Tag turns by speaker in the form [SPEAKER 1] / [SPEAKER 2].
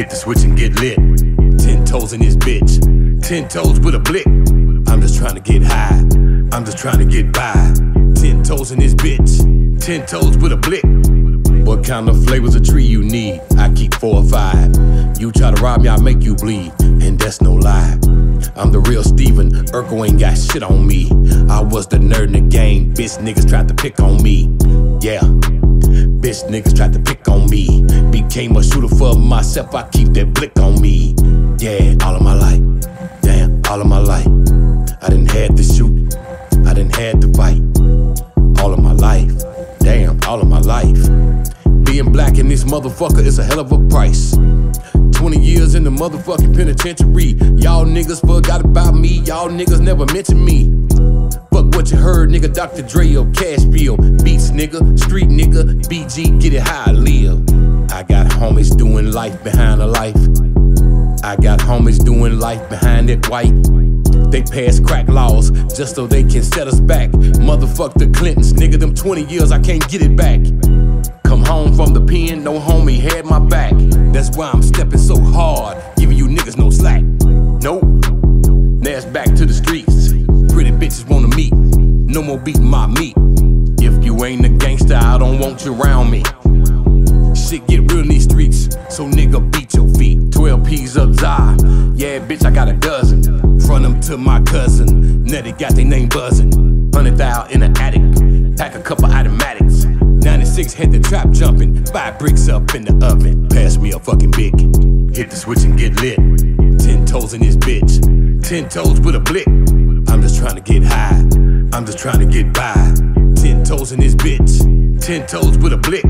[SPEAKER 1] Hit the switch and get lit. Ten toes in this bitch. Ten toes with a blick. I'm just trying to get high. I'm just trying to get by. Ten toes in this bitch. Ten toes with a blick. What kind of flavors of tree you need? I keep four or five. You try to rob me, I make you bleed, and that's no lie. I'm the real Steven, Urkel ain't got shit on me. I was the nerd in the game, bitch niggas tried to pick on me. Yeah, bitch niggas tried to pick on me. Became a shooter for myself, I keep that blick on me. Yeah, all of my life, damn, all of my life. I didn't had to shoot, I didn't had to fight. All of my life, damn, all of my life. Being black in this motherfucker is a hell of a price. 20 years in the motherfucking penitentiary. Y'all niggas forgot about me. Y'all niggas never mentioned me. Fuck what you heard, nigga. Dr. Dre Cashville. Beats, nigga. Street nigga. BG, get it how I live. I got homies doing life behind a life. I got homies doing life behind that white. They pass crack laws just so they can set us back. Motherfuck the Clintons, nigga. Them 20 years, I can't get it back. Come home from the pen, no homie had my back. That's why I'm stepping so hard, giving you niggas no slack. Nope. Now it's back to the streets. Pretty bitches wanna meet. No more beating my meat. If you ain't a gangster, I don't want you around me. Shit get real in these streets, so nigga beat your feet. 12 P's up Zai. Yeah, bitch, I got a dozen. Front them to my cousin. Nettie got their name buzzing. Hundred thou in the attic. Pack a couple automatics. 96 had the trap jumping. Five bricks up in the oven. Pass me a fucking big. Hit the switch and get lit. Ten toes in this bitch. Ten toes with a blick. I'm just trying to get high. I'm just trying to get by. Ten toes in this bitch. Ten toes with a blick.